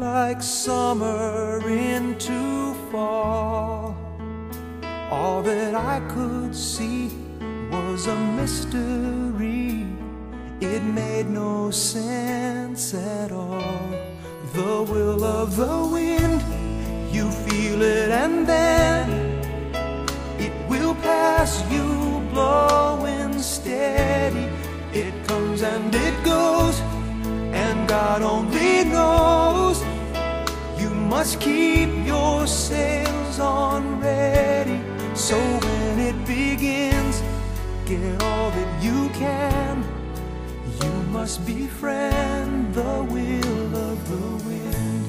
like summer into fall. All that I could see was a mystery. It made no sense at all. The will of the wind, must keep your sails on ready. So when it begins, get all that you can. You must befriend the will of the wind.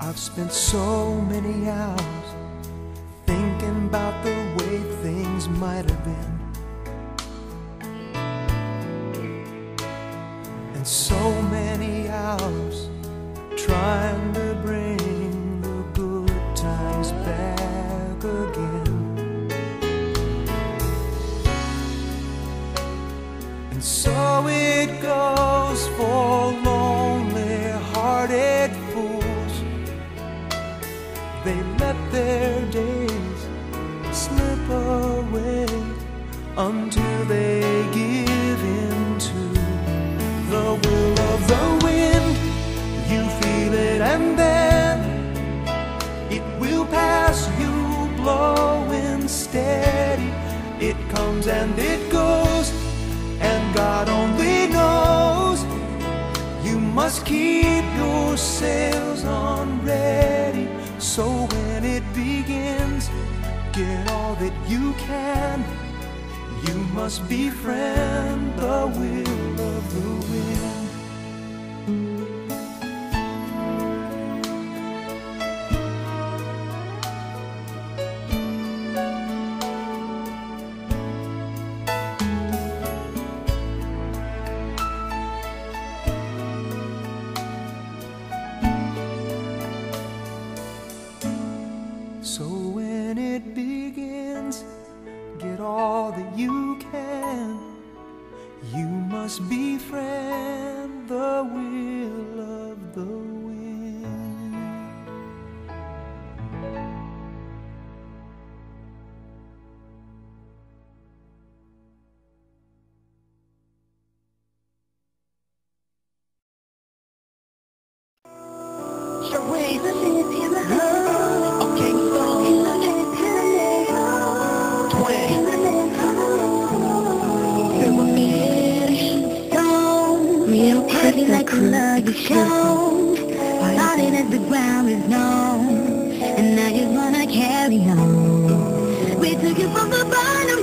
I've spent so many hours about the way things might have been. And so many hours trying to bring the good times back again. And so it goes for lonely hearted until they give in to the will of the wind. You feel it, and then it will pass you blowing steady. It comes and it goes, and God only knows. You must keep your sails on ready. So when it begins, get all that you can. Must befriend the will of the wind. So when it begins, get all that you can. You must befriend the will show Started at the ground is known And now you wanna carry on. We took it from the bottom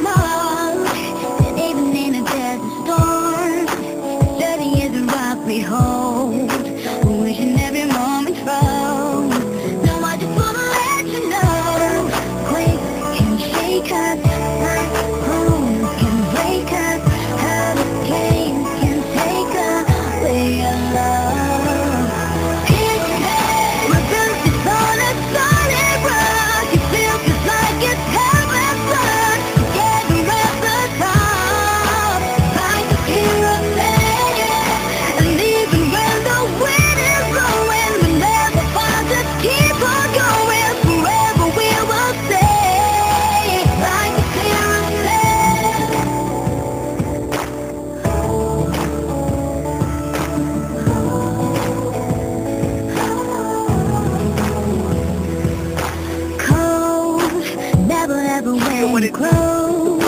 it grows.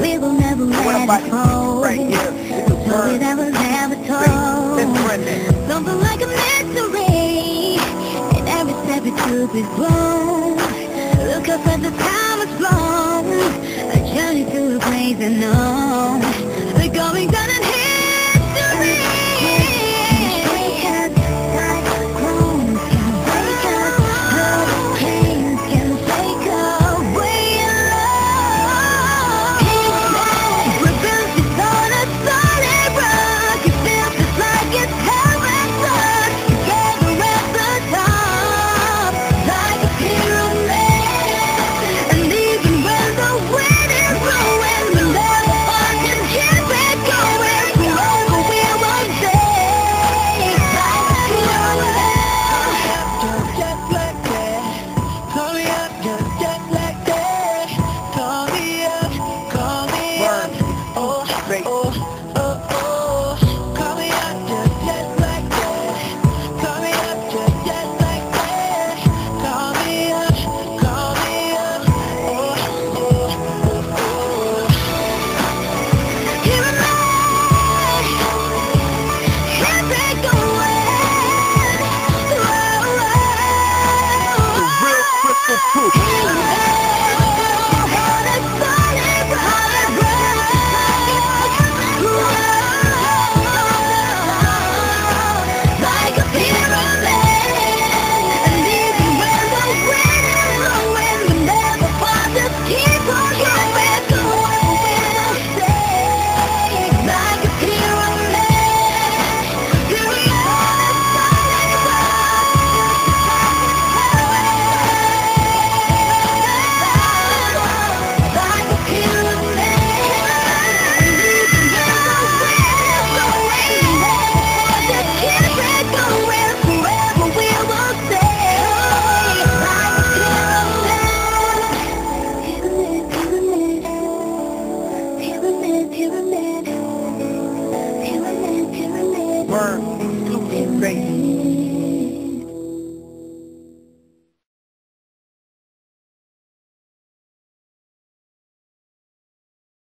We will never let it fall. right here. Story that was never told. Something like a mystery. And every step it took is wrong. Look up at the time it's flown. A journey through a place no. We're going down